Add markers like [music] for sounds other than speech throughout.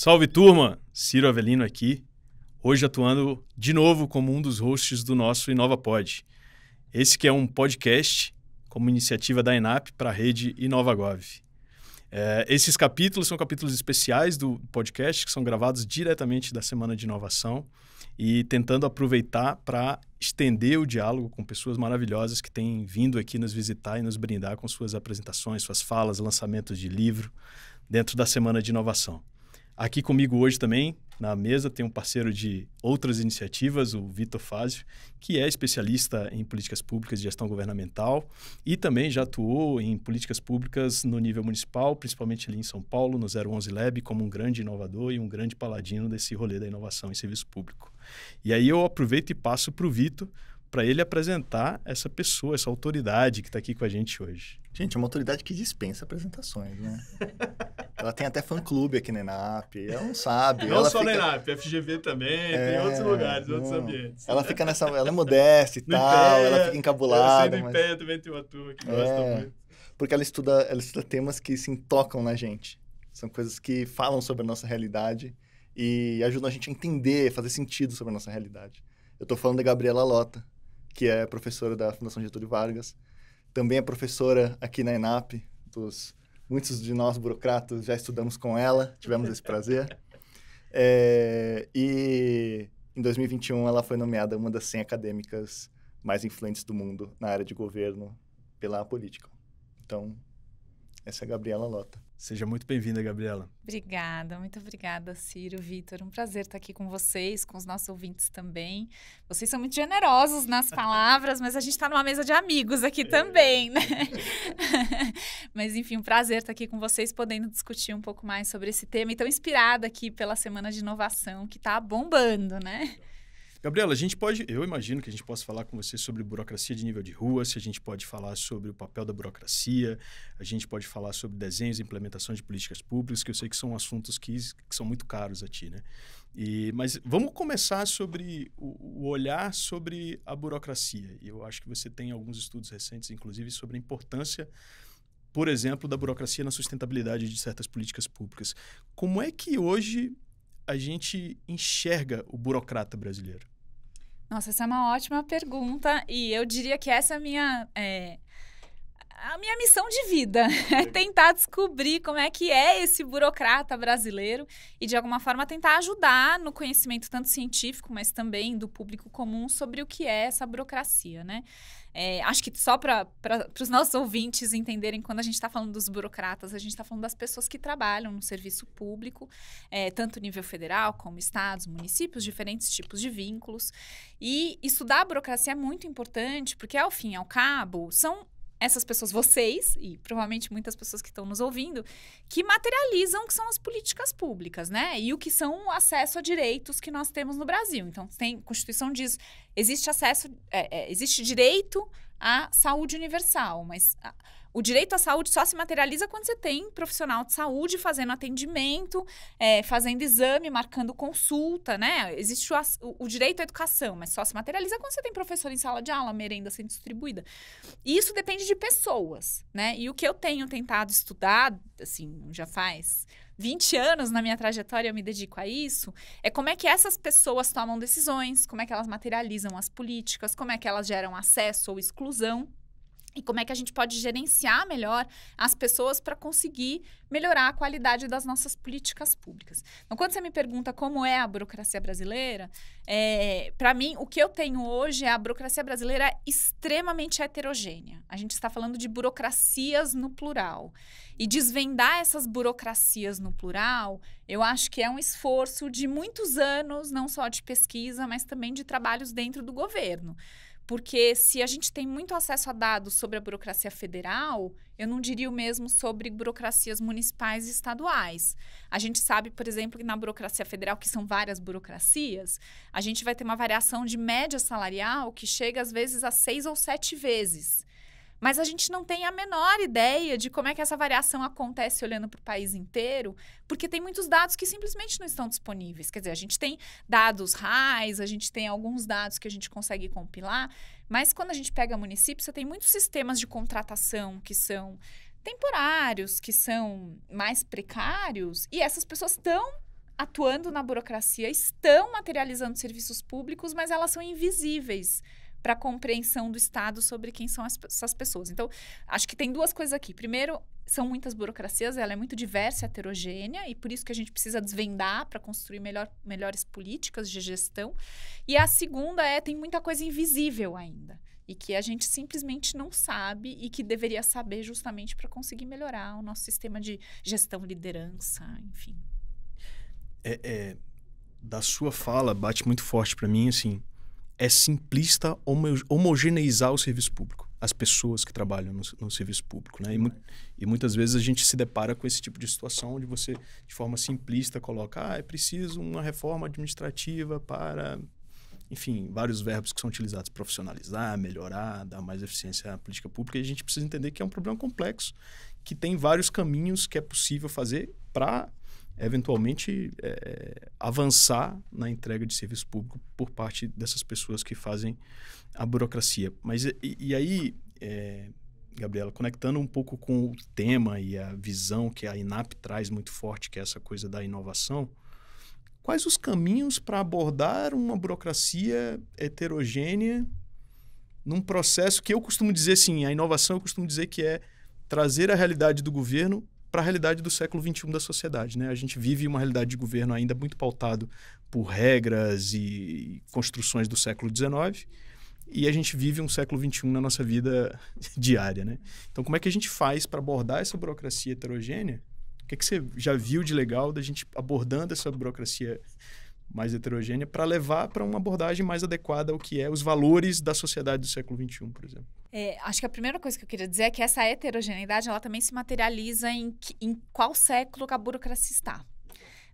Salve turma, Ciro Avelino aqui, hoje atuando de novo como um dos hosts do nosso InovaPod. Esse que é um podcast como iniciativa da ENAP para a rede InovaGov. É, esses capítulos são capítulos especiais do podcast que são gravados diretamente da Semana de Inovação e tentando aproveitar para estender o diálogo com pessoas maravilhosas que têm vindo aqui nos visitar e nos brindar com suas apresentações, suas falas, lançamentos de livro dentro da Semana de Inovação. Aqui comigo hoje também, na mesa, tem um parceiro de outras iniciativas, o Vitor Fázio, que é especialista em políticas públicas de gestão governamental e também já atuou em políticas públicas no nível municipal, principalmente ali em São Paulo, no 011 Lab, como um grande inovador e um grande paladino desse rolê da inovação em serviço público. E aí eu aproveito e passo para o Vitor para ele apresentar essa pessoa, essa autoridade que está aqui com a gente hoje. Gente, é uma autoridade que dispensa apresentações, né? [laughs] ela tem até fã-clube aqui na ENAP, ela não sabe. Não ela só fica... na ENAP, FGV também, é, tem outros lugares, não. outros ambientes. Ela fica nessa... Ela é modesta e [laughs] no tal, ela fica encabulada. Eu mas... pé também tem uma turma que gosta é, muito. Porque ela estuda, ela estuda temas que se tocam na gente. São coisas que falam sobre a nossa realidade e ajudam a gente a entender, fazer sentido sobre a nossa realidade. Eu estou falando da Gabriela Lota, que é professora da Fundação Getúlio Vargas. Também é professora aqui na ENAP, dos muitos de nós burocratas já estudamos com ela, tivemos esse prazer. É, e em 2021 ela foi nomeada uma das 100 acadêmicas mais influentes do mundo na área de governo pela política. Então, essa é a Gabriela Lota. Seja muito bem-vinda, Gabriela. Obrigada, muito obrigada, Ciro, Vitor. Um prazer estar aqui com vocês, com os nossos ouvintes também. Vocês são muito generosos nas palavras, mas a gente está numa mesa de amigos aqui também, né? [laughs] mas, enfim, um prazer estar aqui com vocês, podendo discutir um pouco mais sobre esse tema e tão inspirada aqui pela Semana de Inovação, que está bombando, né? Gabriela, a gente pode, eu imagino que a gente possa falar com você sobre burocracia de nível de rua, se a gente pode falar sobre o papel da burocracia, a gente pode falar sobre desenhos e implementação de políticas públicas, que eu sei que são assuntos que, que são muito caros a ti, né? E, mas vamos começar sobre o, o olhar sobre a burocracia. E eu acho que você tem alguns estudos recentes, inclusive, sobre a importância por exemplo, da burocracia na sustentabilidade de certas políticas públicas. Como é que hoje a gente enxerga o burocrata brasileiro? Nossa, essa é uma ótima pergunta e eu diria que essa é a minha. É, a minha missão de vida [laughs] é tentar descobrir como é que é esse burocrata brasileiro e, de alguma forma, tentar ajudar no conhecimento tanto científico, mas também do público comum sobre o que é essa burocracia, né? É, acho que só para os nossos ouvintes entenderem, quando a gente está falando dos burocratas, a gente está falando das pessoas que trabalham no serviço público, é, tanto nível federal como estados, municípios, diferentes tipos de vínculos. E estudar a burocracia é muito importante, porque, ao fim e ao cabo, são essas pessoas, vocês, e provavelmente muitas pessoas que estão nos ouvindo, que materializam o que são as políticas públicas, né? E o que são o acesso a direitos que nós temos no Brasil. Então, tem, a Constituição diz, existe acesso, é, é, existe direito à saúde universal, mas... A, o direito à saúde só se materializa quando você tem profissional de saúde fazendo atendimento, é, fazendo exame, marcando consulta, né? Existe o, o, direito à educação, mas só se materializa quando você tem professor em sala de aula, merenda sendo distribuída. E isso depende de pessoas, né? E o que eu tenho tentado estudar, assim, já faz 20 anos na minha trajetória eu me dedico a isso, é como é que essas pessoas tomam decisões, como é que elas materializam as políticas, como é que elas geram acesso ou exclusão e como é que a gente pode gerenciar melhor as pessoas para conseguir melhorar a qualidade das nossas políticas públicas. Então, quando você me pergunta como é a burocracia brasileira, é, para mim, o que eu tenho hoje é a burocracia brasileira extremamente heterogênea. A gente está falando de burocracias no plural. E desvendar essas burocracias no plural, eu acho que é um esforço de muitos anos, não só de pesquisa, mas também de trabalhos dentro do governo. Porque se a gente tem muito acesso a dados sobre a burocracia federal, eu não diria o mesmo sobre burocracias municipais e estaduais. A gente sabe, por exemplo, que na burocracia federal, que são várias burocracias, a gente vai ter uma variação de média salarial que chega às vezes a seis ou sete vezes. Mas a gente não tem a menor ideia de como é que essa variação acontece olhando para o país inteiro, porque tem muitos dados que simplesmente não estão disponíveis. Quer dizer, a gente tem dados RAIS, a gente tem alguns dados que a gente consegue compilar, mas quando a gente pega município, você tem muitos sistemas de contratação que são temporários, que são mais precários, e essas pessoas estão atuando na burocracia, estão materializando serviços públicos, mas elas são invisíveis para a compreensão do Estado sobre quem são as, essas pessoas. Então, acho que tem duas coisas aqui. Primeiro, são muitas burocracias, ela é muito diversa e heterogênea, e por isso que a gente precisa desvendar para construir melhor, melhores políticas de gestão. E a segunda é, tem muita coisa invisível ainda e que a gente simplesmente não sabe e que deveria saber justamente para conseguir melhorar o nosso sistema de gestão, liderança, enfim. É, é da sua fala bate muito forte para mim assim é simplista homo homogeneizar o serviço público, as pessoas que trabalham no, no serviço público, né? E, mu e, muitas vezes a gente se depara com esse tipo de situação onde você, de forma simplista, coloca, ah, é preciso uma reforma administrativa para enfim, vários verbos que são utilizados, profissionalizar, melhorar, dar mais eficiência à política pública, e a gente precisa entender que é um problema complexo, que tem vários caminhos que é possível fazer para eventualmente é, avançar na entrega de serviço público por parte dessas pessoas que fazem a burocracia. Mas e, e aí, é, Gabriela, conectando um pouco com o tema e a visão que a INAP traz muito forte, que é essa coisa da inovação, Quais os caminhos para abordar uma burocracia heterogênea num processo que eu costumo dizer assim, a inovação eu costumo dizer que é trazer a realidade do governo para a realidade do século XXI da sociedade. Né? A gente vive uma realidade de governo ainda muito pautado por regras e construções do século XIX e a gente vive um século XXI na nossa vida [laughs] diária. Né? Então, como é que a gente faz para abordar essa burocracia heterogênea que, que você já viu de legal da gente abordando essa burocracia mais heterogênea para levar para uma abordagem mais adequada ao que é os valores da sociedade do século XXI, por exemplo? É, acho que a primeira coisa que eu queria dizer é que essa heterogeneidade ela também se materializa em, em qual século a burocracia está.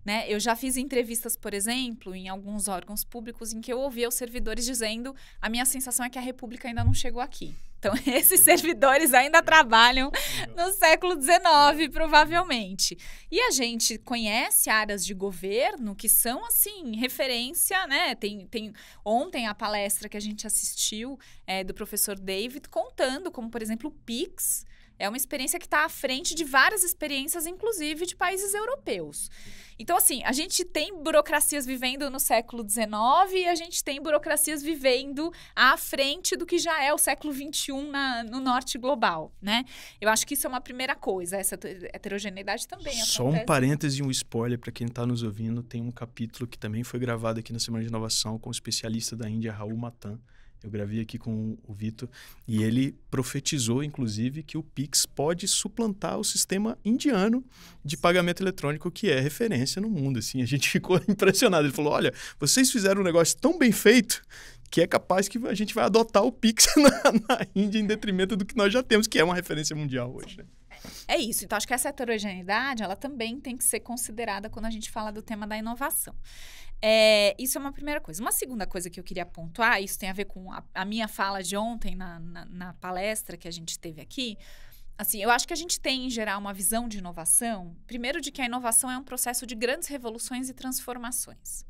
Né? Eu já fiz entrevistas, por exemplo, em alguns órgãos públicos em que eu ouvia os servidores dizendo: a minha sensação é que a República ainda não chegou aqui. Então, [laughs] esses servidores ainda trabalham no século XIX, provavelmente. E a gente conhece áreas de governo que são, assim, referência, né? Tem, tem ontem a palestra que a gente assistiu é, do professor David contando como, por exemplo, o PIX é uma experiência que está à frente de várias experiências, inclusive de países europeus. Então, assim, a gente tem burocracias vivendo no século XIX e a gente tem burocracias vivendo à frente do que já é o século XXI na, no norte global, né? Eu acho que isso é uma primeira coisa, essa heterogeneidade também Só acontece. um parêntese e um spoiler para quem está nos ouvindo, tem um capítulo que também foi gravado aqui na Semana de Inovação com o especialista da Índia, Raul Matan, eu gravei aqui com o Vitor e ele profetizou, inclusive, que o Pix pode suplantar o sistema indiano de pagamento eletrônico que é referência no mundo. Assim, a gente [laughs] ficou impressionado. Ele falou: olha, vocês fizeram um negócio tão bem feito que é capaz que a gente vai adotar o Pix [laughs] na, na Índia em detrimento do que nós já temos, que é uma referência mundial hoje. Né? É isso. Então, acho que essa heterogeneidade, ela também tem que ser considerada quando a gente fala do tema da inovação. É, isso é uma primeira coisa. Uma segunda coisa que eu queria pontuar, isso tem a ver com a, a minha fala de ontem na, na, na, palestra que a gente teve aqui. Assim, eu acho que a gente tem, em geral, uma visão de inovação, primeiro, de que a inovação é um processo de grandes revoluções e transformações.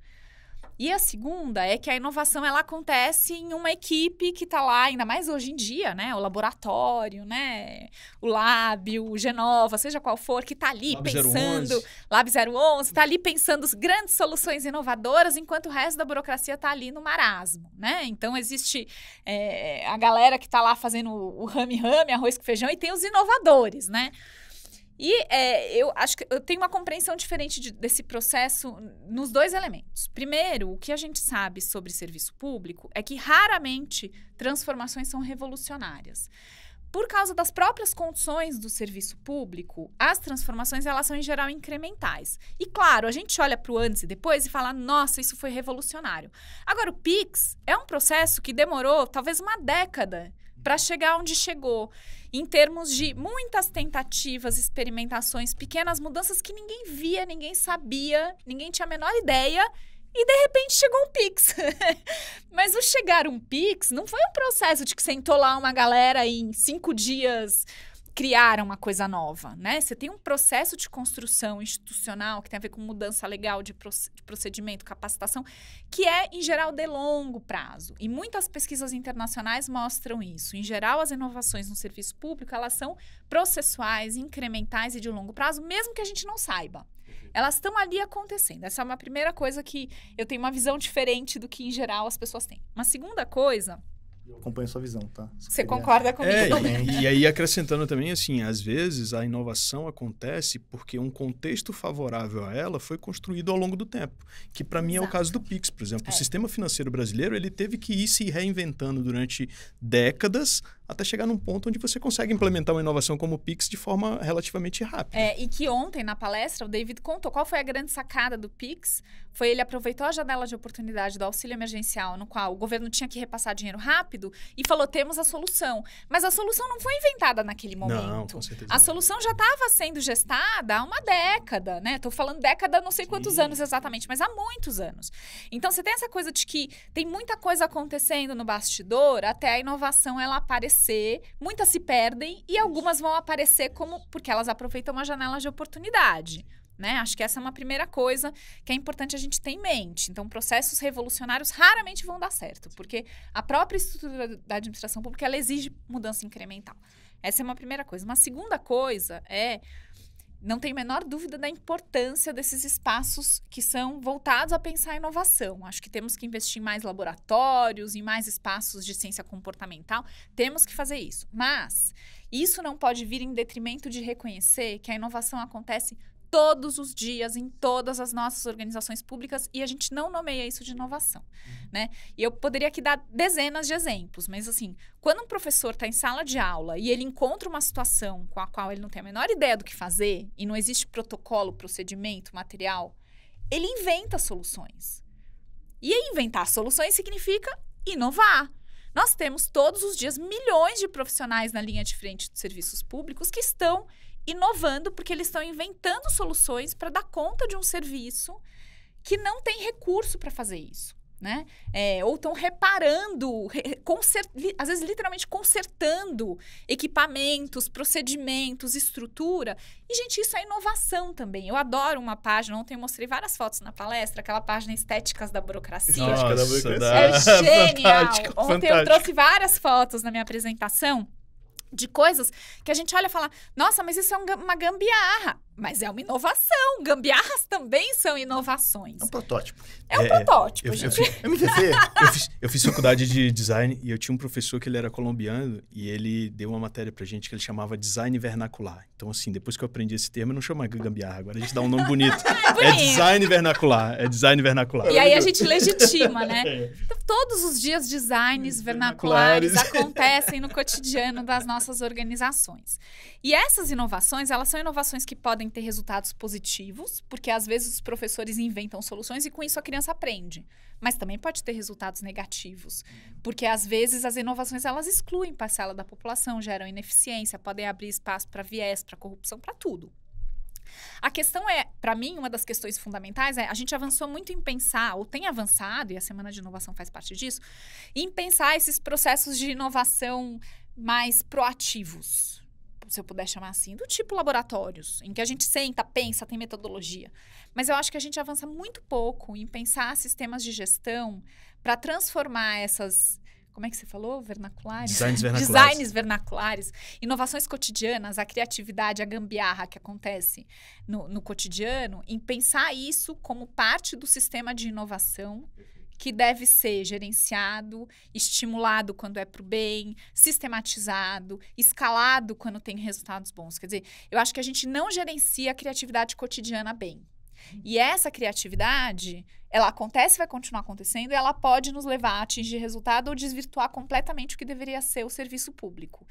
E a segunda é que a inovação ela acontece em uma equipe que está lá, ainda mais hoje em dia, né? O laboratório, né? O Lab, o Genova, seja qual for, que está ali Lab pensando. 011. Lab 011, está ali pensando grandes soluções inovadoras, enquanto o resto da burocracia está ali no marasmo, né? Então existe é, a galera que está lá fazendo o rame-rame, arroz com feijão, e tem os inovadores, né? E é, eu acho que eu tenho uma compreensão diferente de, desse processo nos dois elementos. Primeiro, o que a gente sabe sobre serviço público é que raramente transformações são revolucionárias. Por causa das próprias condições do serviço público, as transformações elas são em geral incrementais. E claro, a gente olha para o antes e depois e fala: "Nossa, isso foi revolucionário". Agora o Pix é um processo que demorou talvez uma década para chegar onde chegou, em termos de muitas tentativas, experimentações, pequenas mudanças que ninguém via, ninguém sabia, ninguém tinha a menor ideia. E de repente chegou um Pix. [laughs] Mas o chegar um Pix não foi um processo de que sentou lá uma galera em cinco dias criar uma coisa nova, né? Você tem um processo de construção institucional que tem a ver com mudança legal de, procedimento, capacitação, que é, em geral, de longo prazo. E muitas pesquisas internacionais mostram isso. Em geral, as inovações no serviço público, elas são processuais, incrementais e de longo prazo, mesmo que a gente não saiba. Elas estão ali acontecendo. Essa é uma primeira coisa que eu tenho uma visão diferente do que, em geral, as pessoas têm. Uma segunda coisa acompanho sua visão, tá? Só Você queria... concorda comigo é, também. E, [laughs] e, aí, acrescentando também, assim, às vezes a inovação acontece porque um contexto favorável a ela foi construído ao longo do tempo. Que para mim é o caso do Pix, por exemplo. É. O sistema financeiro brasileiro ele teve que ir se reinventando durante décadas até chegar num ponto onde você consegue implementar uma inovação como o Pix de forma relativamente rápida. É, e que ontem, na palestra, o David contou qual foi a grande sacada do Pix. Foi ele aproveitou a janela de oportunidade do auxílio emergencial, no qual o governo tinha que repassar dinheiro rápido, e falou: temos a solução. Mas a solução não foi inventada naquele momento. Não, com certeza. A solução já estava sendo gestada há uma década, né? Estou falando década, não sei quantos Sim. anos exatamente, mas há muitos anos. Então você tem essa coisa de que tem muita coisa acontecendo no bastidor até a inovação ela aparecer aparecer, muitas se perdem e algumas vão aparecer como porque elas aproveitam uma janela de oportunidade. Né? Acho que essa é uma primeira coisa que é importante a gente ter em mente. Então, processos revolucionários raramente vão dar certo, porque a própria estrutura da administração pública ela exige mudança incremental. Essa é uma primeira coisa. Uma segunda coisa é não tenho a menor dúvida da importância desses espaços que são voltados a pensar a inovação. Acho que temos que investir em mais laboratórios, em mais espaços de ciência comportamental. Temos que fazer isso. Mas isso não pode vir em detrimento de reconhecer que a inovação acontece todos os dias em todas as nossas organizações públicas e a gente não nomeia isso de inovação, uhum. né? E eu poderia aqui dar dezenas de exemplos, mas assim, quando um professor está em sala de aula e ele encontra uma situação com a qual ele não tem a menor ideia do que fazer e não existe protocolo, procedimento, material, ele inventa soluções. E inventar soluções significa inovar. Nós temos todos os dias milhões de profissionais na linha de frente dos serviços públicos que estão inovando porque eles estão inventando soluções para dar conta de um serviço que não tem recurso para fazer isso. Né? É, ou estão reparando, re, às vezes literalmente consertando equipamentos, procedimentos, estrutura. E, gente, isso é inovação também. Eu adoro uma página, ontem eu mostrei várias fotos na palestra, aquela página Estéticas da Burocracia. Nossa, da burocracia. É [laughs] genial. Fantástico, ontem fantástico. eu trouxe várias fotos na minha apresentação de coisas que a gente olha e fala: nossa, mas isso é uma gambiarra. Mas é uma inovação. Gambiarras também são inovações. É um protótipo. É um é, protótipo, eu, gente. Eu, eu, fiz, eu fiz faculdade de design e eu tinha um professor que ele era colombiano e ele deu uma matéria pra gente que ele chamava design vernacular. Então, assim, depois que eu aprendi esse termo, eu não chamo gambiarra. Agora a gente dá um nome bonito. [laughs] é, é design vernacular. É design vernacular. E aí a gente legitima, né? [laughs] É. Então, todos os dias designs vernaculares, vernaculares acontecem no cotidiano das nossas organizações. E essas inovações, elas são inovações que podem ter resultados positivos, porque às vezes os professores inventam soluções e com isso a criança aprende. Mas também pode ter resultados negativos, porque às vezes as inovações elas excluem parcela da população, geram ineficiência, podem abrir espaço para viés, para corrupção, para tudo. A questão é, para mim, uma das questões fundamentais é a gente avançou muito em pensar, ou tem avançado, e a Semana de Inovação faz parte disso, em pensar esses processos de inovação mais proativos se eu puder chamar assim, do tipo laboratórios, em que a gente senta, pensa, tem metodologia. Mas eu acho que a gente avança muito pouco em pensar sistemas de gestão para transformar essas como é que você falou? Vernaculares? Designs [laughs] vernaculares. Designs vernaculares. Inovações cotidianas, a criatividade, a gambiarra que acontece no, no cotidiano, em pensar isso como parte do sistema de inovação que deve ser gerenciado, estimulado quando é para o bem, sistematizado, escalado quando tem resultados bons. Quer dizer, eu acho que a gente não gerencia a criatividade cotidiana bem. E essa criatividade, ela acontece, vai continuar acontecendo, e ela pode nos levar a atingir resultado ou desvirtuar completamente o que deveria ser o serviço público.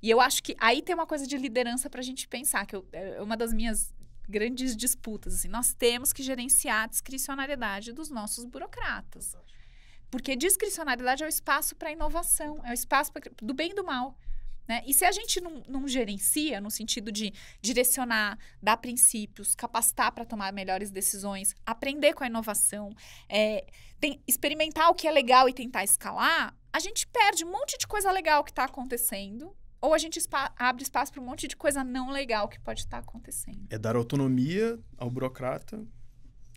E eu acho que aí tem uma coisa de liderança para a gente pensar, que eu, é uma das minhas grandes disputas. Assim, nós temos que gerenciar a discricionariedade dos nossos burocratas. Porque discricionariedade é o espaço para inovação, é o espaço pra, do bem e do mal. Né? E se a gente não, não gerencia, no sentido de direcionar, dar princípios, capacitar para tomar melhores decisões, aprender com a inovação, é, tem, experimentar o que é legal e tentar escalar, a gente perde um monte de coisa legal que está acontecendo ou a gente spa abre espaço para um monte de coisa não legal que pode estar tá acontecendo. É dar autonomia ao burocrata,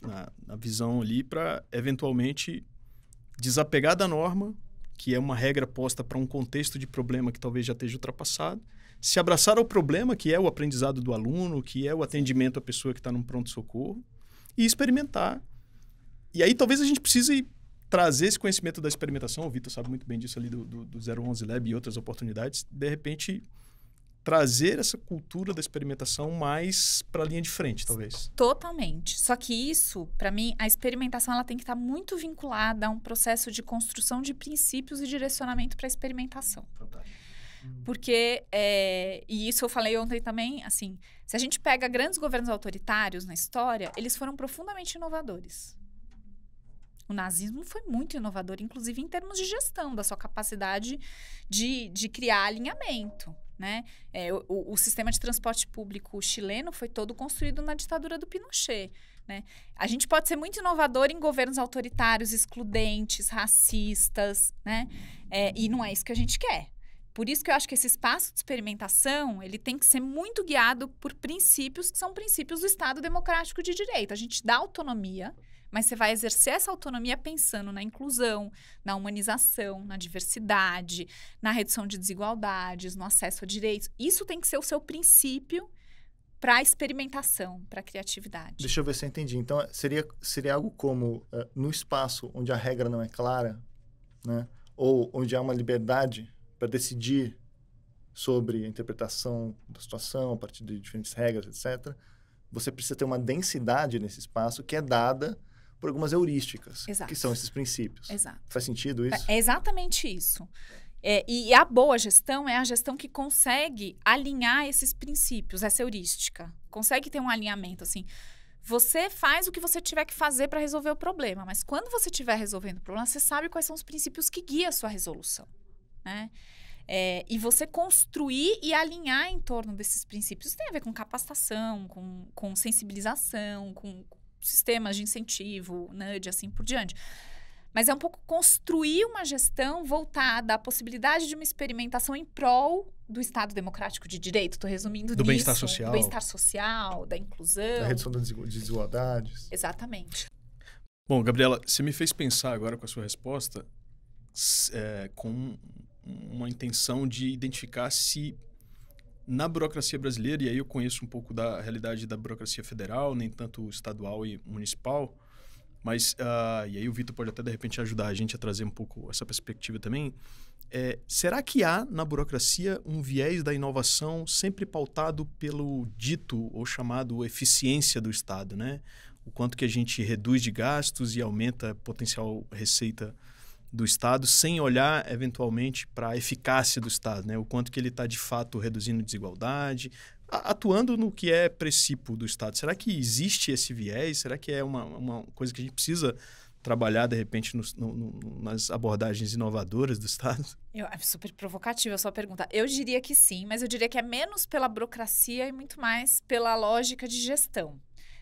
na, na visão ali, para eventualmente desapegar da norma, que é uma regra posta para um contexto de problema que talvez já esteja ultrapassado, se abraçar ao problema, que é o aprendizado do aluno, que é o atendimento à pessoa que está num pronto-socorro, e experimentar. E aí talvez a gente precise trazer esse conhecimento da experimentação, o Vitor sabe muito bem disso ali do, do, do 011 Lab e outras oportunidades, de repente trazer essa cultura da experimentação mais para a linha de frente, talvez. Totalmente. Só que isso, para mim, a experimentação ela tem que estar tá muito vinculada a um processo de construção de princípios e direcionamento para a experimentação. Fantástico. Porque, é, e isso eu falei ontem também, assim, se a gente pega grandes governos autoritários na história, eles foram profundamente inovadores. O nazismo foi muito inovador, inclusive em termos de gestão, da sua capacidade de, de criar alinhamento. Né? É, o, o, sistema de transporte público chileno foi todo construído na ditadura do Pinochet. Né? A gente pode ser muito inovador em governos autoritários, excludentes, racistas, né? É, e não é isso que a gente quer. Por isso que eu acho que esse espaço de experimentação ele tem que ser muito guiado por princípios que são princípios do Estado democrático de direito. A gente dá autonomia, mas você vai exercer essa autonomia pensando na inclusão, na humanização, na diversidade, na redução de desigualdades, no acesso a direitos. Isso tem que ser o seu princípio para a experimentação, para a criatividade. Deixa eu ver se eu entendi. Então, seria, seria algo como uh, no espaço onde a regra não é clara, né? ou onde há uma liberdade para decidir sobre a interpretação da situação a partir de diferentes regras, etc., você precisa ter uma densidade nesse espaço que é dada por algumas heurísticas, Exato. que são esses princípios. Exato. Faz sentido isso? É exatamente isso. É, e a boa gestão é a gestão que consegue alinhar esses princípios, essa heurística. Consegue ter um alinhamento, assim. Você faz o que você tiver que fazer para resolver o problema, mas quando você estiver resolvendo o problema, você sabe quais são os princípios que guiam a sua resolução, né? É, e você construir e alinhar em torno desses princípios tem a ver com capacitação, com, com sensibilização, com, sistemas de incentivo, nudge, assim por diante. Mas é um pouco construir uma gestão voltada à possibilidade de uma experimentação em prol do Estado democrático de direito. Estou resumindo Do bem-estar social. Do bem-estar social, da inclusão. Da redução das desigualdades. Exatamente. Bom, Gabriela, você me fez pensar agora com a sua resposta é, com uma intenção de identificar se na burocracia brasileira, e aí eu conheço um pouco da realidade da burocracia federal, nem tanto estadual e municipal, mas, uh, e aí o Vitor pode até de repente ajudar a gente a trazer um pouco essa perspectiva também. É, será que há na burocracia um viés da inovação sempre pautado pelo dito ou chamado eficiência do Estado, né? O quanto que a gente reduz de gastos e aumenta potencial receita do Estado sem olhar eventualmente para a eficácia do Estado, né? O quanto que ele está de fato reduzindo desigualdade, atuando no que é princípio do Estado. Será que existe esse viés? Será que é uma, uma coisa que a gente precisa trabalhar de repente no, no, nas abordagens inovadoras do Estado? Eu, é super provocativa a sua pergunta. Eu diria que sim, mas eu diria que é menos pela burocracia e muito mais pela lógica de gestão.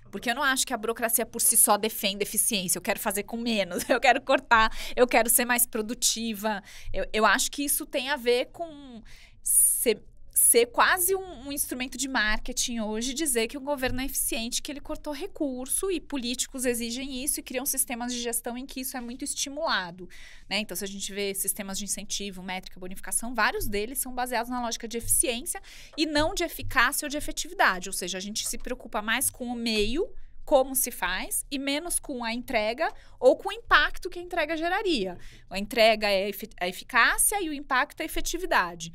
Porque eu não acho que a burocracia por si só defende eficiência. Eu quero fazer com menos, [laughs] eu quero cortar, eu quero ser mais produtiva. Eu, eu acho que isso tem a ver com ser ser quase um, um, instrumento de marketing hoje, dizer que o governo é eficiente, que ele cortou recurso e políticos exigem isso e criam sistemas de gestão em que isso é muito estimulado. Né? Então, se a gente vê sistemas de incentivo, métrica, bonificação, vários deles são baseados na lógica de eficiência e não de eficácia ou de efetividade. Ou seja, a gente se preocupa mais com o meio como se faz e menos com a entrega ou com o impacto que a entrega geraria. A entrega é a eficácia e o impacto é a efetividade.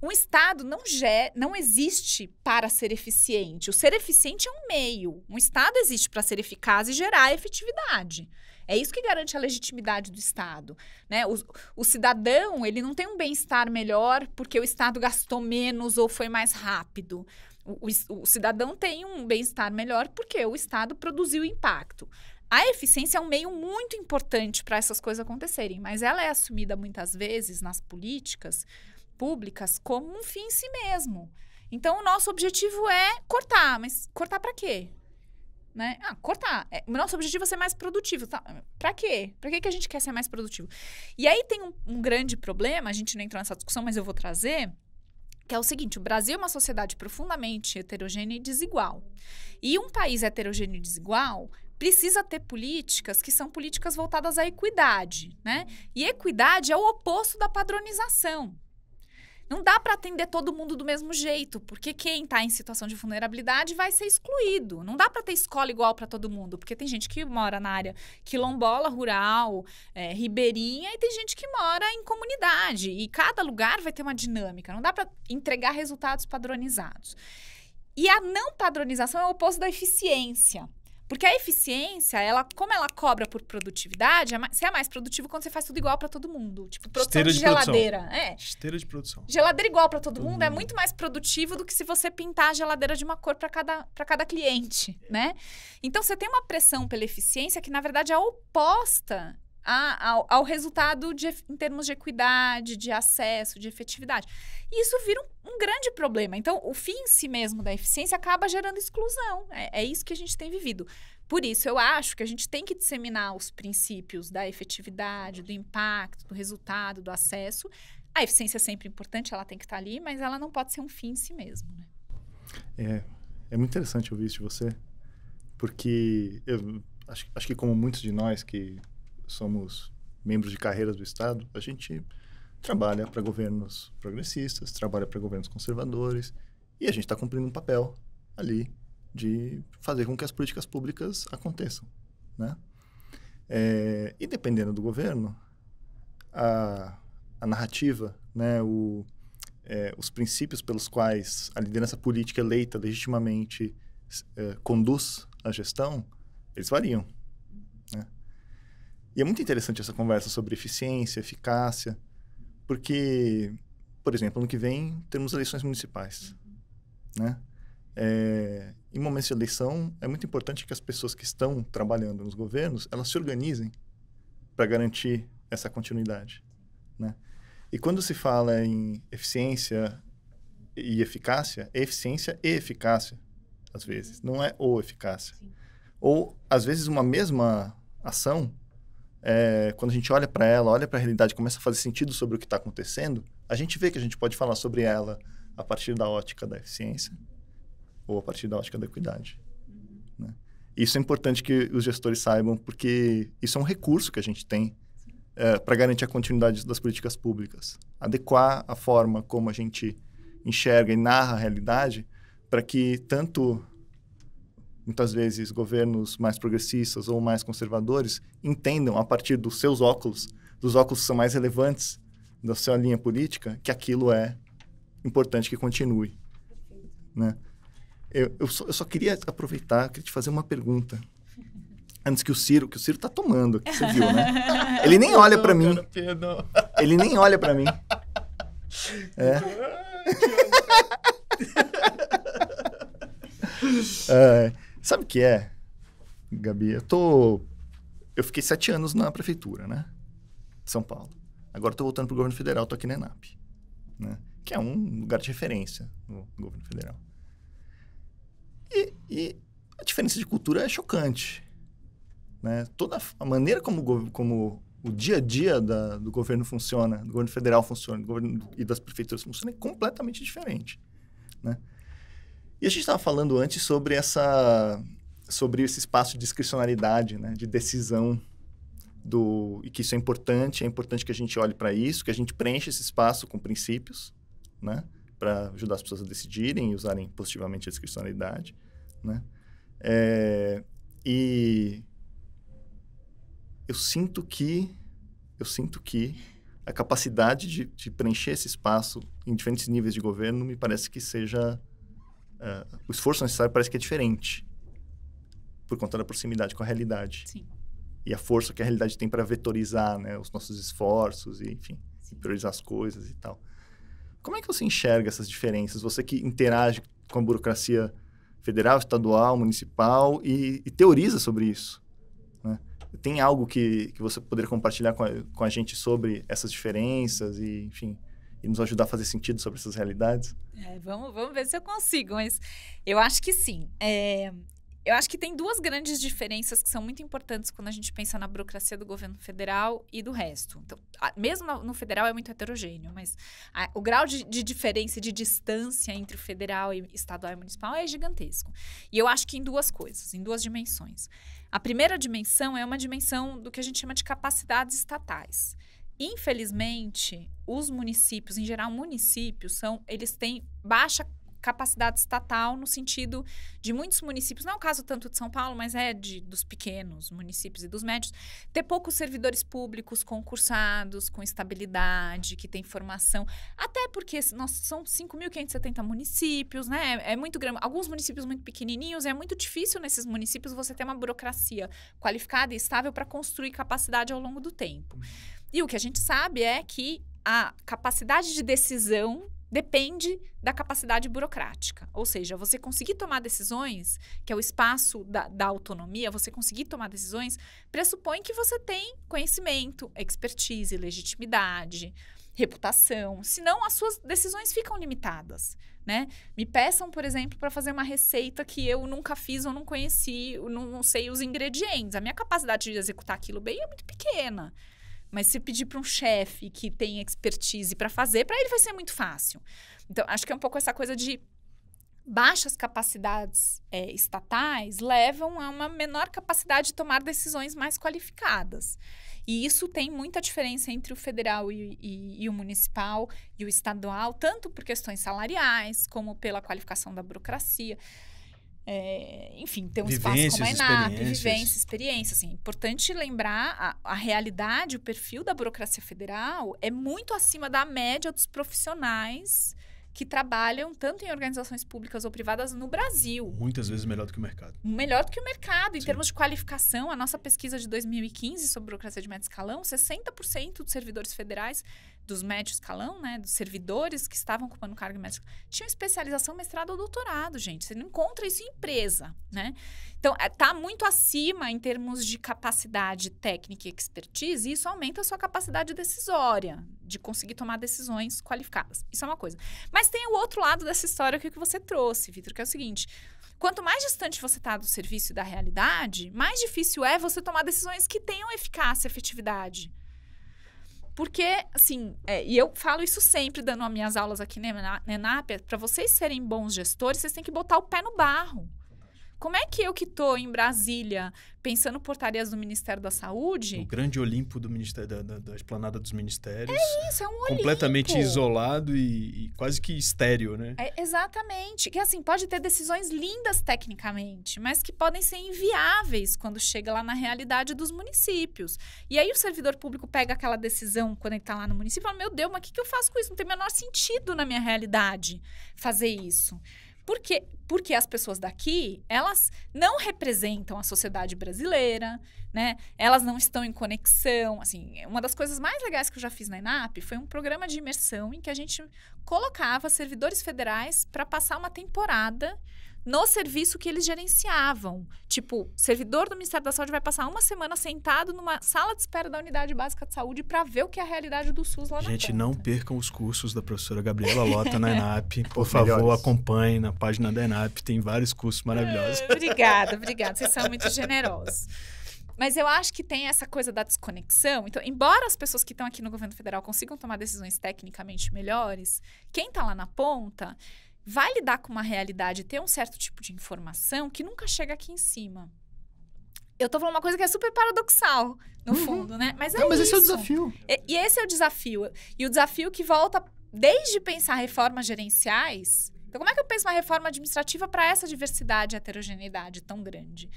Um Estado não, ger, não existe para ser eficiente. O ser eficiente é um meio. Um Estado existe para ser eficaz e gerar efetividade. É isso que garante a legitimidade do Estado. Né? O, o cidadão ele não tem um bem-estar melhor porque o Estado gastou menos ou foi mais rápido. O, o, o cidadão tem um bem-estar melhor porque o Estado produziu impacto. A eficiência é um meio muito importante para essas coisas acontecerem, mas ela é assumida muitas vezes nas políticas públicas como um fim em si mesmo. Então, o nosso objetivo é cortar, mas cortar para quê? Né? Ah, cortar. É, o nosso objetivo é ser mais produtivo. Tá? Para quê? Para que, que a gente quer ser mais produtivo? E aí tem um, um grande problema, a gente não entrou nessa discussão, mas eu vou trazer, que é o seguinte: o Brasil é uma sociedade profundamente heterogênea e desigual. E um país heterogêneo e desigual precisa ter políticas que são políticas voltadas à equidade, né? E equidade é o oposto da padronização. Não dá para atender todo mundo do mesmo jeito, porque quem está em situação de vulnerabilidade vai ser excluído. Não dá para ter escola igual para todo mundo, porque tem gente que mora na área quilombola, rural, é, ribeirinha, e tem gente que mora em comunidade. E cada lugar vai ter uma dinâmica. Não dá para entregar resultados padronizados. E a não padronização é o oposto da eficiência. Porque a eficiência, ela, como ela cobra por produtividade, é mais, você é mais produtivo quando você faz tudo igual para todo mundo. Tipo, produção Esteira de, de produção. geladeira. É. Esteira de produção. Geladeira igual para todo, Todo mundo, é mundo. muito mais produtivo do que se você pintar a geladeira de uma cor para cada, pra cada cliente, né? Então você tem uma pressão pela eficiência que, na verdade, é oposta a- ao, ao resultado de, em termos de equidade, de acesso, de efetividade. E isso vira um, um grande problema. Então, o fim em si mesmo da eficiência acaba gerando exclusão. É, é isso que a gente tem vivido. Por isso, eu acho que a gente tem que disseminar os princípios da efetividade, do impacto, do resultado, do acesso. A eficiência é sempre importante, ela tem que estar ali, mas ela não pode ser um fim em si mesmo. Né? É, é muito interessante ouvir isso de você, porque eu acho, acho que como muitos de nós que somos membros de carreiras do Estado, a gente trabalha para governos progressistas, trabalha para governos conservadores, e a gente está cumprindo um papel ali de fazer com que as políticas públicas aconteçam, né? É, e dependendo do governo, a, a narrativa, né, o, é, os princípios pelos quais a liderança política eleita legitimamente é, conduz a gestão, eles variam. E é muito interessante essa conversa sobre eficiência, eficácia, porque, por exemplo, ano que vem temos eleições municipais. Né? É, em momentos de eleição, é muito importante que as pessoas que estão trabalhando nos governos, elas se organizem para garantir essa continuidade. Né? E quando se fala em eficiência e eficácia, é eficiência e eficácia, às vezes. Não é ou eficácia. Sim. Ou, às vezes, uma mesma ação, é, quando a gente olha para ela, olha para a realidade, começa a fazer sentido sobre o que está acontecendo, a gente vê que a gente pode falar sobre ela a partir da ótica da eficiência ou a partir da ótica da equidade. Né? Isso é importante que os gestores saibam, porque isso é um recurso que a gente tem para garantir a continuidade das políticas públicas. Adequar a forma como a gente enxerga e narra a realidade para que tanto, muitas vezes, governos mais progressistas ou mais conservadores entendam, a partir dos seus óculos, dos óculos que são mais relevantes da sua linha política, que aquilo é importante que continue. Né? Eu, eu, só, eu só queria aproveitar, queria te fazer uma pergunta. Antes que o Ciro, que o Ciro tá tomando, que você viu, né? [laughs] Ele nem olha para mim. Ele nem olha para mim. [laughs] É. É, sabe o que é, Gabi? Eu tô. Eu fiquei sete anos na prefeitura, né? De São Paulo. Agora tô voltando pro governo federal, tô aqui na ENAP. Né? Que é um lugar de referência no governo federal. E, e a diferença de cultura é chocante. Né? Toda a maneira como, como o dia a dia da- do governo funciona, do governo federal funciona, do governo e das prefeituras funciona é completamente diferente. Né? E a gente estava falando antes sobre essa sobre esse espaço de discricionalidade, né? de decisão do e que isso é importante, é importante que a gente olhe para isso, que a gente preencha esse espaço com princípios, né? para ajudar as pessoas a decidirem e usarem positivamente a discricionalidade, né? É, e eu sinto que eu sinto que a capacidade de, de preencher esse espaço em diferentes níveis de governo me parece que seja eh, o esforço necessário parece que é diferente por conta da proximidade com a realidade Sim. e a força que a realidade tem para vetorizar né, os nossos esforços e enfim priorizar as coisas e tal como é que você enxerga essas diferenças você que interage com a burocracia federal estadual municipal e, e teoriza sobre isso né? tem algo que, que você poderia compartilhar com a, com a gente sobre essas diferenças e enfim e nos ajudar a fazer sentido sobre essas realidades É, vamos, vamos ver se eu consigo, mas eu acho que sim. É, eu acho que tem duas grandes diferenças que são muito importantes quando a gente pensa na burocracia do governo federal e do resto. Então, a- mesmo no, federal é muito heterogêneo, mas a- o grau de, de diferença de distância entre o federal e estadual e municipal é gigantesco. E eu acho que em duas coisas, em duas dimensões. A primeira dimensão é uma dimensão do que a gente chama de capacidades estatais. Infelizmente, os municípios, em geral, municípios, são, eles têm baixa capacidade estatal no sentido de muitos municípios, não é o caso tanto de São Paulo, mas é de, dos pequenos municípios e dos médios, ter poucos servidores públicos concursados, com estabilidade, que tem formação, até porque nós são 5.570 municípios, né? É muito grande. Alguns municípios muito pequenininhos, é muito difícil nesses municípios você ter uma burocracia qualificada e estável para construir capacidade ao longo do tempo. E o que a gente sabe é que a capacidade de decisão depende da capacidade burocrática. Ou seja, você conseguir tomar decisões, que é o espaço da, da, autonomia, você conseguir tomar decisões, pressupõe que você tem conhecimento, expertise, legitimidade, reputação. Senão, as suas decisões ficam limitadas. Né? Me peçam, por exemplo, para fazer uma receita que eu nunca fiz ou não conheci, não, não sei os ingredientes. A minha capacidade de executar aquilo bem é muito pequena. Mas se pedir para um chefe que tem expertise para fazer, para ele vai ser muito fácil. Então, acho que é um pouco essa coisa de baixas capacidades é, estatais levam a uma menor capacidade de tomar decisões mais qualificadas. E isso tem muita diferença entre o federal e, e, e, o municipal e o estadual, tanto por questões salariais, como pela qualificação da burocracia. É, enfim, ter um vivências, espaço como a ENAP, vivência, experiência. Assim, importante lembrar a, a realidade, o perfil da burocracia federal é muito acima da média dos profissionais que trabalham tanto em organizações públicas ou privadas no Brasil. Muitas vezes melhor do que o mercado. Melhor do que o mercado. Em Sim. termos de qualificação, a nossa pesquisa de 2015 sobre burocracia de médio escalão, 60% dos servidores federais dos médio escalão, né, dos servidores que estavam ocupando cargo médico, tinham especialização, mestrado ou doutorado, gente. Você não encontra isso em empresa, né? Então, está é, muito acima em termos de capacidade técnica e expertise, e isso aumenta a sua capacidade decisória, de conseguir tomar decisões qualificadas. Isso é uma coisa. Mas tem o outro lado dessa história que, que você trouxe, Vitor, que é o seguinte: quanto mais distante você está do serviço e da realidade, mais difícil é você tomar decisões que tenham eficácia, efetividade. Porque, assim, é, e eu falo isso sempre dando as minhas aulas aqui na ENAP, para vocês serem bons gestores, vocês têm que botar o pé no barro. Como é que eu que estou em Brasília, pensando portarias do Ministério da Saúde... O grande Olimpo do Ministério, da, da, da esplanada dos ministérios. É isso, é um Olimpo. Completamente isolado e, e, quase que estéreo, né? É, exatamente. Que, assim, pode ter decisões lindas tecnicamente, mas que podem ser inviáveis quando chega lá na realidade dos municípios. E aí o servidor público pega aquela decisão quando ele está lá no município e fala, meu Deus, mas o que, que eu faço com isso? Não tem o menor sentido na minha realidade fazer isso. Por quê? Porque as pessoas daqui, elas não representam a sociedade brasileira, né? Elas não estão em conexão. Assim, uma das coisas mais legais que eu já fiz na ENAP foi um programa de imersão em que a gente colocava servidores federais para passar uma temporada no serviço que eles gerenciavam. Tipo, servidor do Ministério da Saúde vai passar uma semana sentado numa sala de espera da Unidade Básica de Saúde para ver o que é a realidade do SUS lá Gente, na Gente, não percam os cursos da professora Gabriela Lota na [laughs] ENAP. Por favor, acompanhe na página da ENAP, tem vários cursos maravilhosos. [laughs] obrigada, obrigada. Vocês são muito generosos. Mas eu acho que tem essa coisa da desconexão. Então, embora as pessoas que estão aqui no governo federal consigam tomar decisões tecnicamente melhores, quem está lá na ponta vai lidar com uma realidade, ter um certo tipo de informação que nunca chega aqui em cima. Eu tô falando uma coisa que é super paradoxal, no uhum. fundo, né? Mas é Não, mas isso. esse é o desafio. E, e esse é o desafio. E o desafio que volta desde pensar reformas gerenciais. Então, como é que eu penso uma reforma administrativa para essa diversidade e heterogeneidade tão grande?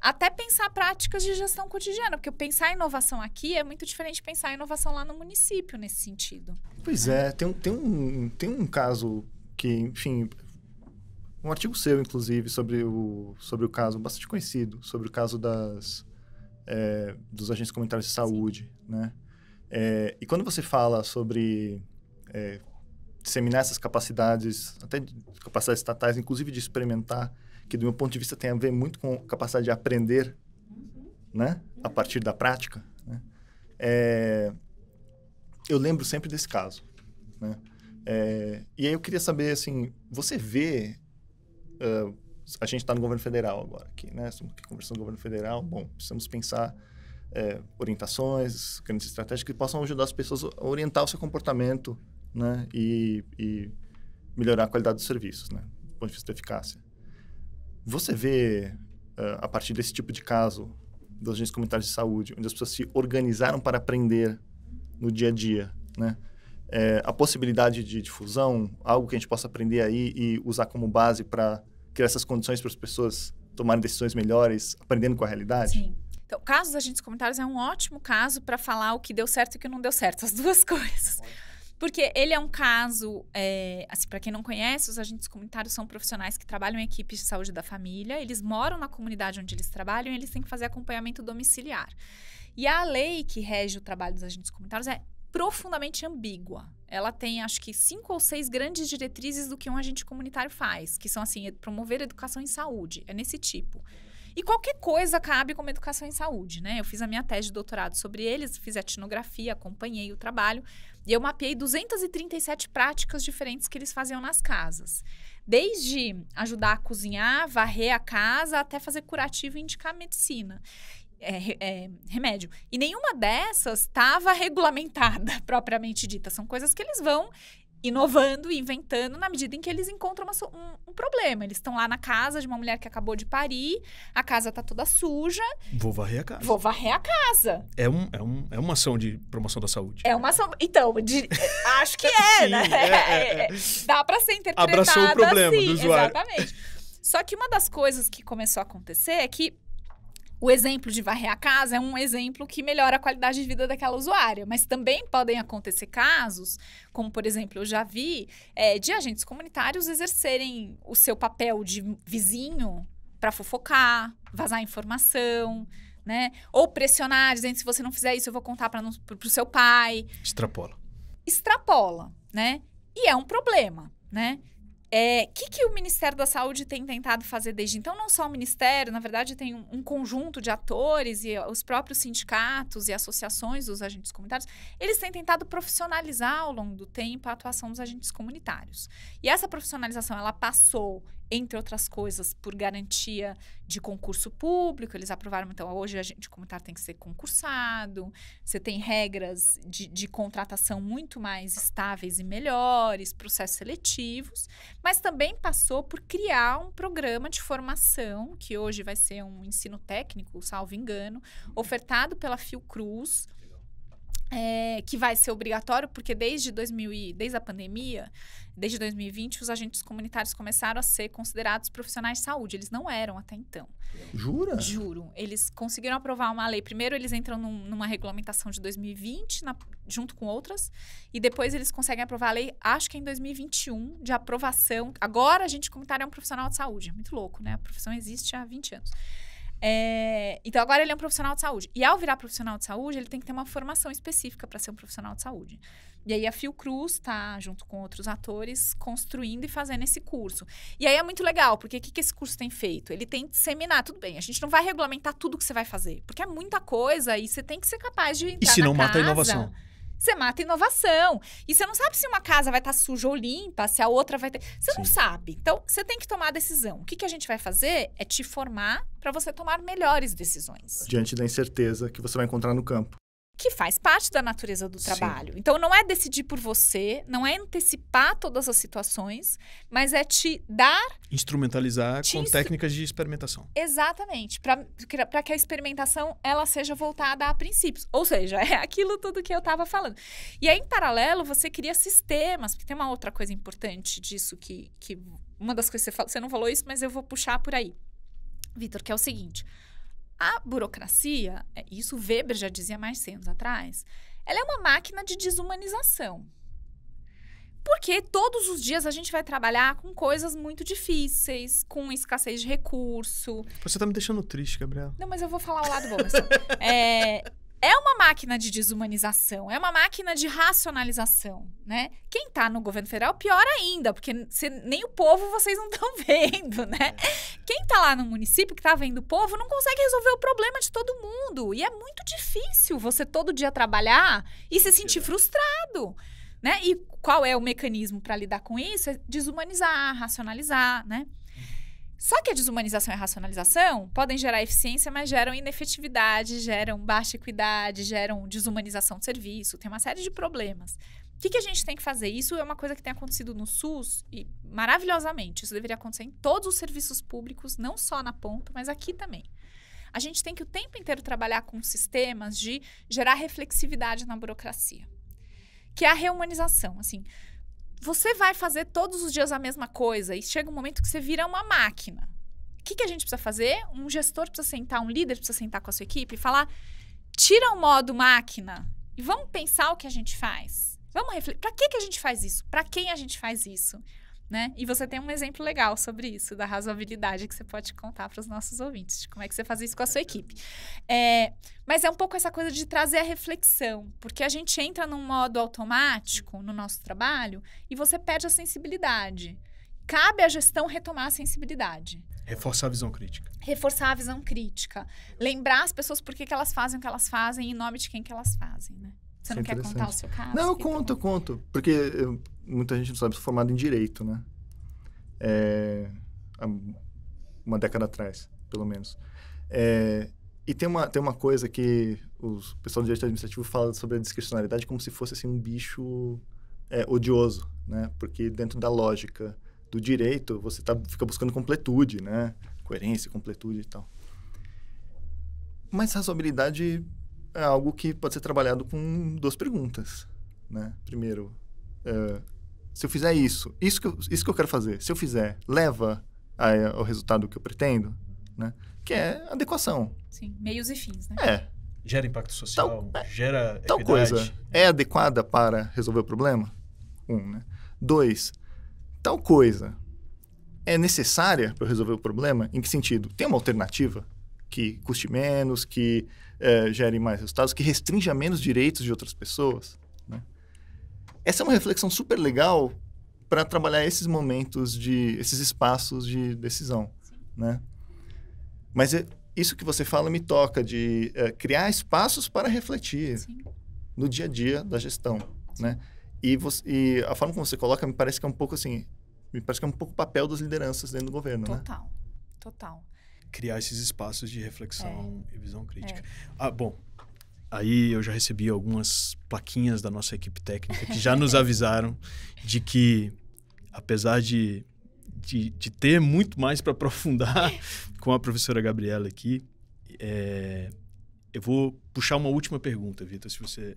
Até pensar práticas de gestão cotidiana, porque pensar inovação aqui é muito diferente de pensar inovação lá no município, nesse sentido. Pois é, tem, tem, um, tem um caso que, enfim, um artigo seu, inclusive, sobre o, sobre o caso bastante conhecido, sobre o caso das, é, dos agentes comunitários de saúde, né? É, e quando você fala sobre é, disseminar essas capacidades, até capacidades estatais, inclusive de experimentar, que do meu ponto de vista tem a ver muito com capacidade de aprender, uhum. né? A partir da prática, né? Eu lembro sempre desse caso, né? É, e aí eu queria saber, assim, você vê... Uh, a gente está no governo federal agora aqui, né? Estamos aqui conversando com o governo federal. Bom, precisamos pensar é, orientações, grandes estratégias que possam ajudar as pessoas a orientar o seu comportamento, né? E, e melhorar a qualidade dos serviços, né? Do ponto de vista da eficácia. Você vê, uh, a partir desse tipo de caso, dos agentes comunitários de saúde, onde as pessoas se organizaram para aprender no dia a dia, né? É, a possibilidade de difusão, algo que a gente possa aprender aí e usar como base para criar essas condições para as pessoas tomarem decisões melhores, aprendendo com a realidade? Sim. Então, o caso dos agentes comunitários é um ótimo caso para falar o que deu certo e o que não deu certo, as [laughs] duas coisas. Porque ele é um caso, é, assim, para quem não conhece, os agentes comunitários são profissionais que trabalham em equipes de saúde da família, eles moram na comunidade onde eles trabalham e eles têm que fazer acompanhamento domiciliar. E a lei que rege o trabalho dos agentes comunitários é profundamente ambígua. Ela tem, acho que, cinco ou seis grandes diretrizes do que um agente comunitário faz, que são, assim, promover educação em saúde. É nesse tipo. E qualquer coisa cabe como educação em saúde, né? Eu fiz a minha tese de doutorado sobre eles, fiz a etnografia, acompanhei o trabalho e eu mapeei 237 práticas diferentes que eles faziam nas casas. Desde ajudar a cozinhar, varrer a casa, até fazer curativo e indicar medicina. É, é, remédio. E nenhuma dessas estava regulamentada, [laughs] propriamente dita. São coisas que eles vão inovando e inventando na medida em que eles encontram uma, um, um, problema. Eles estão lá na casa de uma mulher que acabou de parir, a casa tá toda suja. Vou varrer a casa. Vou varrer a casa. É, um, é, um, é uma ação de promoção da saúde. É uma ação. Então, de, acho que é, [laughs] Sim, né? É, é, é. [laughs] Dá para ser interpretado Abraçou o problema assim. do usuário. Exatamente. Só que uma das coisas que começou a acontecer é que o exemplo de varrer a casa é um exemplo que melhora a qualidade de vida daquela usuária, mas também podem acontecer casos, como por exemplo, eu já vi, é, de agentes comunitários exercerem o seu papel de vizinho para fofocar, vazar informação, né? Ou pressionar, dizendo se você não fizer isso, eu vou contar para o seu pai. Extrapola. Extrapola, né? E é um problema, né? É, que, que o Ministério da Saúde tem tentado fazer desde então? Não só o Ministério, na verdade, tem um, um, conjunto de atores e os próprios sindicatos e associações dos agentes comunitários. Eles têm tentado profissionalizar ao longo do tempo a atuação dos agentes comunitários. E essa profissionalização ela passou entre outras coisas, por garantia de concurso público. Eles aprovaram, então, hoje a gente comunitário tem que ser concursado, você tem regras de, de contratação muito mais estáveis e melhores, processos seletivos, mas também passou por criar um programa de formação, que hoje vai ser um ensino técnico, salvo engano, ofertado pela Fiocruz, é, que vai ser obrigatório, porque desde 2000 e, desde a pandemia, desde 2020, os agentes comunitários começaram a ser considerados profissionais de saúde. Eles não eram até então. Jura? Juro. Eles conseguiram aprovar uma lei. Primeiro, eles entram num, numa regulamentação de 2020, na, junto com outras, e depois eles conseguem aprovar a lei, acho que é em 2021, de aprovação. Agora, agente comunitário é um profissional de saúde. É muito louco, né? A profissão existe há 20 anos. É, então, agora ele é um profissional de saúde. E ao virar profissional de saúde, ele tem que ter uma formação específica para ser um profissional de saúde. E aí a Fiocruz está, junto com outros atores, construindo e fazendo esse curso. E aí é muito legal, porque o que, que esse curso tem feito? Ele tem disseminar, tudo bem, a gente não vai regulamentar tudo que você vai fazer, porque é muita coisa e você tem que ser capaz de entrar E se não casa, mata a inovação? Você mata inovação. E você não sabe se uma casa vai estar tá suja ou limpa, se a outra vai ter. Você Sim. não sabe. Então, você tem que tomar a decisão. O que, que a gente vai fazer é te formar para você tomar melhores decisões. Diante da incerteza que você vai encontrar no campo que faz parte da natureza do trabalho. Sim. Então não é decidir por você, não é antecipar todas as situações, mas é te dar instrumentalizar te com instru... técnicas de experimentação. Exatamente, para que a experimentação ela seja voltada a princípios. Ou seja, [laughs] é aquilo tudo que eu estava falando. E aí em paralelo você cria sistemas, porque tem uma outra coisa importante disso que que uma das coisas que você falou, você não falou isso, mas eu vou puxar por aí. Vitor, que é o seguinte: a burocracia, é, isso Weber já dizia mais 100 anos atrás, ela é uma máquina de desumanização. Porque todos os dias a gente vai trabalhar com coisas muito difíceis, com escassez de recurso. Você tá me deixando triste, Gabriel. Não, mas eu vou falar o lado bom. [laughs] é, é uma máquina de desumanização, é uma máquina de racionalização, né? Quem tá no governo federal, pior ainda, porque se, nem o povo vocês não estão [laughs] vendo, né? Quem tá lá no município, que tá vendo o povo, não consegue resolver o problema de todo mundo. E é muito difícil você todo dia trabalhar e se sentir frustrado, né? E qual é o mecanismo para lidar com isso? É desumanizar, racionalizar, né? Só que a desumanização e a racionalização podem gerar eficiência, mas geram inefetividade, geram baixa equidade, geram desumanização de serviço, tem uma série de problemas. O que, que a gente tem que fazer? Isso é uma coisa que tem acontecido no SUS e maravilhosamente. Isso deveria acontecer em todos os serviços públicos, não só na ponta, mas aqui também. a gente tem que o tempo inteiro trabalhar com sistemas de gerar reflexividade na burocracia. Que é a reumanização. Assim, você vai fazer todos os dias a mesma coisa e chega um momento que você vira uma máquina. O que, que a gente precisa fazer? Um gestor precisa sentar, um líder precisa sentar com a sua equipe e falar: tira o modo máquina e vamos pensar o que a gente faz. Vamos refletir. Para que, que a gente faz isso? Para quem a gente faz isso? Né? E você tem um exemplo legal sobre isso, da razoabilidade que você pode contar para os nossos ouvintes, de como é que você faz isso com a sua equipe. É, mas é um pouco essa coisa de trazer a reflexão, porque a gente entra num modo automático no nosso trabalho e você perde a sensibilidade. Cabe à gestão retomar a sensibilidade. Reforçar a visão crítica. Reforçar a visão crítica. Lembrar as pessoas por que, que elas fazem o que elas fazem e em nome de quem que elas fazem, né? Você não é quer contar o interessante. seu caso? Não, eu conto, eu conto. Porque eu- muita gente não sabe, sou formado em Direito, né? É, uma década atrás, pelo menos. É, e tem uma, tem uma coisa que os- o pessoal do Direito Administrativo fala sobre a discricionalidade como se fosse assim, um bicho é, odioso, né? Porque dentro da lógica do direito, você tá, fica buscando completude, né? Coerência, completude e tal. Mas razoabilidade é algo que pode ser trabalhado com duas perguntas, né? Primeiro, é, se eu fizer isso, isso que eu, isso que eu quero fazer, se eu fizer, leva ao resultado que eu pretendo, né? Que é adequação. Sim, meios e fins, né? É, Gera impacto social, Tal- gera tal equidade. coisa é adequada para resolver o problema? Um, né? Dois, tal coisa é necessária para eu resolver o problema? Em que sentido? Tem uma alternativa que custe menos, que eh, gere mais resultados, que restrinja menos direitos de outras pessoas? né? Essa é uma reflexão super legal para trabalhar esses momentos de, esses espaços de decisão, né? Mas é- isso que você fala me toca de eh, criar espaços para refletir Sim. no dia a dia da gestão, né? E, você- e a forma como você coloca me parece que é um pouco assim, me parece que é um pouco o papel das lideranças dentro do governo, né? Total. Total. Criar esses espaços de reflexão É. e visão crítica. Ah, bom. Aí eu já recebi algumas plaquinhas da nossa equipe técnica que já nos [laughs] avisaram de que, apesar de, de, de ter muito mais para aprofundar [laughs] com a professora Gabriela aqui, é, eu vou puxar uma última pergunta, Vitor, se você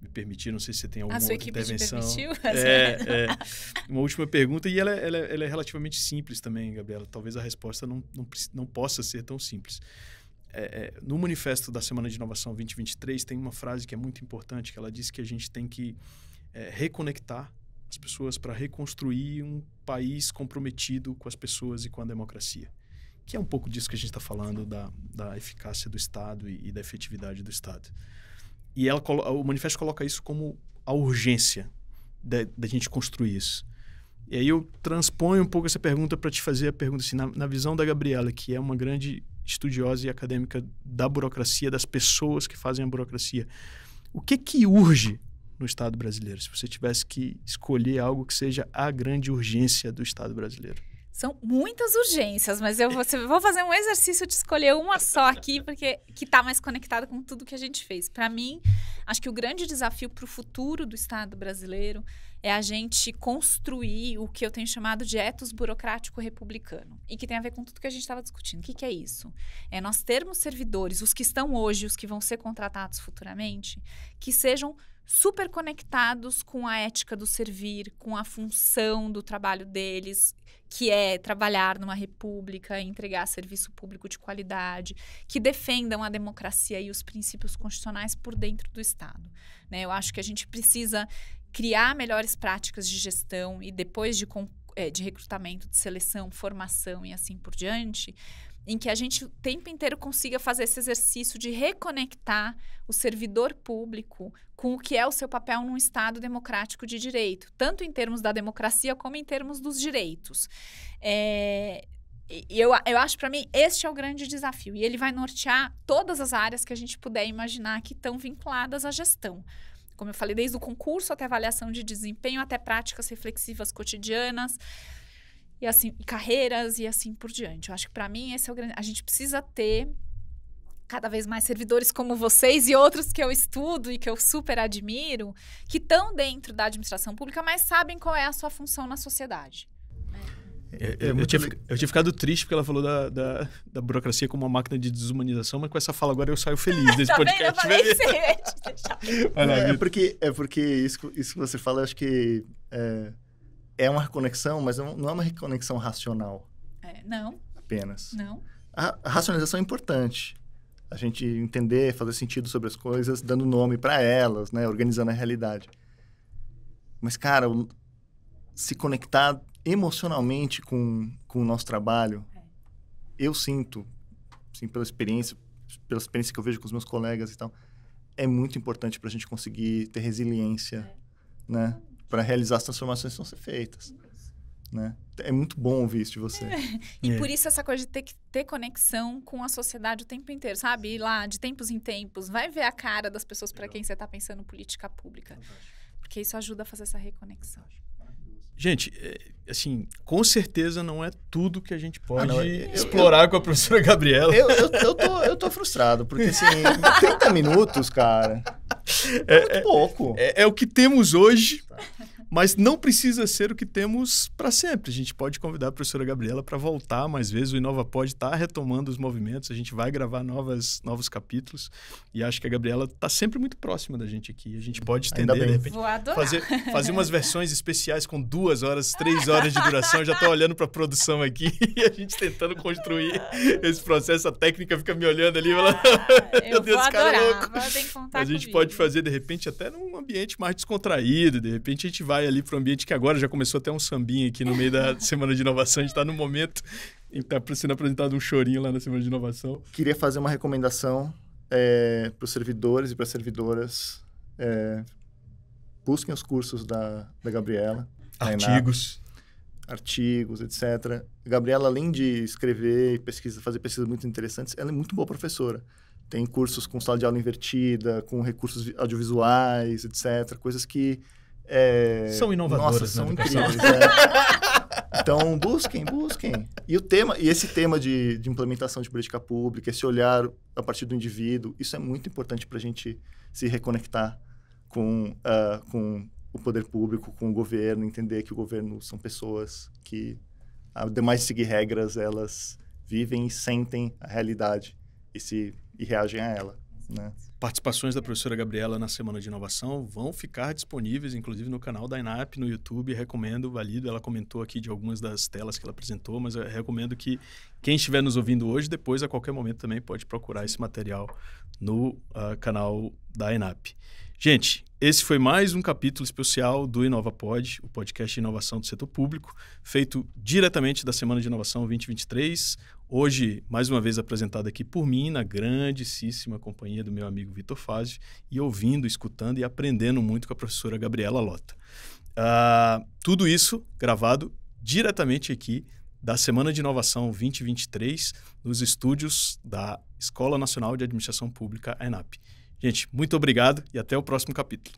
me permitir. Não sei se você tem alguma A sua outra equipe te intervenção. permitiu? [laughs] É, é. Uma última pergunta, e ela, é- ela ela é relativamente simples também, Gabriela. Talvez a resposta não, não, não possa ser tão simples. É, é, no manifesto da Semana de Inovação 2023 tem uma frase que é muito importante, que ela diz que a gente tem que é, reconectar as pessoas para reconstruir um país comprometido com as pessoas e com a democracia. Que é um pouco disso que a gente está falando, da, da eficácia do Estado e, e da efetividade do Estado. E ela, o manifesto coloca isso como a urgência da gente construir isso. E aí eu transponho um pouco essa pergunta para te fazer a pergunta assim, na, na visão da Gabriela, que é uma grande estudiosa e acadêmica da burocracia, das pessoas que fazem a burocracia, o que que urge no Estado brasileiro? Se você tivesse que escolher algo que seja a grande urgência do Estado brasileiro. São muitas urgências, mas eu vou, vou fazer um exercício de escolher uma só aqui, porque que está mais conectada com tudo que a gente fez. Para mim, acho que o grande desafio para o futuro do Estado brasileiro é a gente construir o que eu tenho chamado de etos burocrático republicano. E que tem a ver com tudo que a gente estava discutindo. O que, que é isso? É nós termos servidores, os que estão hoje, os que vão ser contratados futuramente, que sejam super conectados com a ética do servir, com a função do trabalho deles, que é trabalhar numa república, entregar serviço público de qualidade, que defendam a democracia e os princípios constitucionais por dentro do Estado. né? Eu acho que a gente precisa criar melhores práticas de gestão e depois de, eh, de recrutamento, de seleção, formação e assim por diante, em que a gente o tempo inteiro consiga fazer esse exercício de reconectar o servidor público com o que é o seu papel num Estado democrático de direito, tanto em termos da democracia como em termos dos direitos. É, eu, eu acho, para mim, este é o grande desafio. E ele vai nortear todas as áreas que a gente puder imaginar que estão vinculadas à gestão. Como eu falei, desde o concurso até avaliação de desempenho, até práticas reflexivas cotidianas, e assim, carreiras e assim por diante. Eu acho que, para mim, esse é o grande. A gente precisa ter cada vez mais servidores como vocês e outros que eu estudo e que eu super admiro, que estão dentro da administração pública, mas sabem qual é a sua função na sociedade. É, eu, eu, tinha, eu, tinha, ficado triste porque ela falou da, da, da, burocracia como uma máquina de desumanização, mas com essa fala agora eu saio feliz desse [laughs] tá podcast. Bem, eu falei é, é, porque, é porque isso, isso que você fala, eu acho que é, é uma reconexão, mas não é uma reconexão racional. É, não. Apenas. Não. A, a racionalização é importante. A gente entender, fazer sentido sobre as coisas, dando nome para elas, né? Organizando a realidade. Mas, cara, se conectar emocionalmente com, com o nosso trabalho, é. eu sinto, assim, pela experiência, pela experiência que eu vejo com os meus colegas e tal, é muito importante para a gente conseguir ter resiliência, é. né? Para realizar as transformações que vão ser feitas, né? É muito bom ouvir isso de você. É. E é. por isso essa coisa de ter que ter conexão com a sociedade o tempo inteiro, sabe? Ir lá de tempos em tempos, vai ver a cara das pessoas para quem você está pensando política pública. Porque isso ajuda a fazer essa reconexão. Gente, é, assim, com certeza não é tudo que a gente pode ah, eu, explorar eu, com a professora Gabriela. Eu, eu, eu, tô, eu tô frustrado, porque assim, [laughs] 30 minutos, cara, é, é muito pouco. É, é, o que temos hoje. Tá. Mas não precisa ser o que temos para sempre. A gente pode convidar a professora Gabriela para voltar mais vezes. O Inova pode estar tá retomando os movimentos. A gente vai gravar novas, novos capítulos. E acho que a Gabriela está sempre muito próxima da gente aqui. A gente pode estender, de repente, fazer, fazer umas versões especiais com duas horas, três horas de duração. Eu já estou olhando para a produção aqui [laughs] e a gente tentando construir esse processo. A técnica fica me olhando ali. Ela... Ah, [laughs] eu Deus, vou cara adorar. a gente comigo. pode fazer, de repente, até num ambiente mais descontraído. De repente, a gente vai ali para o ambiente que agora já começou até um sambinha aqui no meio da [laughs] Semana de Inovação. A gente está no momento em que está sendo apresentado um chorinho lá na Semana de Inovação. Queria fazer uma recomendação é, para os servidores e para as servidoras. É, busquem os cursos da, da Gabriela. Artigos. artigos, etc. A Gabriela, além de escrever e pesquisa, fazer pesquisas muito interessantes, ela é muito boa professora. Tem cursos com sala de aula invertida, com recursos audiovisuais, etc. Coisas que é... São inovadoras, Nossa, são incríveis. É. Então, busquem, busquem. E o tema, e esse tema de, de implementação de política pública, esse olhar a partir do indivíduo, isso é muito importante para a gente se reconectar com, uh, com o poder público, com o governo, entender que o governo são pessoas que, ademais de seguir regras, elas vivem e sentem a realidade e, se, e reagem a ela. Né? Participações da professora Gabriela na Semana de Inovação vão ficar disponíveis, inclusive no canal da INAP, no YouTube. Recomendo, valido. Ela comentou aqui de algumas das telas que ela apresentou, mas recomendo que quem estiver nos ouvindo hoje, depois, a qualquer momento, também pode procurar esse material no uh, canal da INAP. Gente, esse foi mais um capítulo especial do InovaPod, o podcast de inovação do setor público, feito diretamente da Semana de Inovação 2023. Hoje, mais uma vez apresentado aqui por mim, na grandíssima companhia do meu amigo Vitor Fazio, e ouvindo, escutando e aprendendo muito com a professora Gabriela Lota. Uh, tudo isso gravado diretamente aqui da Semana de Inovação 2023, nos estúdios da Escola Nacional de Administração Pública, ENAP. Gente, muito obrigado e até o próximo capítulo.